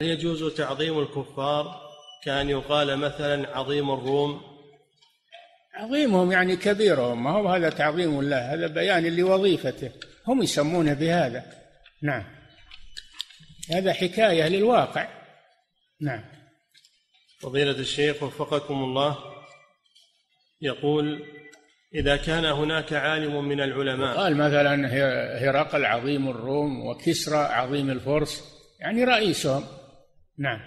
هل يجوز تعظيم الكفار كأن يقال مثلا عظيم الروم؟ عظيمهم يعني كبيرهم. ما هو هذا تعظيم الله؟ هذا بيان لوظيفته. هم يسمونه بهذا. نعم. هذا حكاية للواقع. نعم. فضيلة الشيخ وفقكم الله. يقول إذا كان هناك عالم من العلماء قال مثلا هرقل عظيم الروم وكسرى عظيم الفرس يعني رئيسهم. نعم